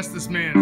arrest this man.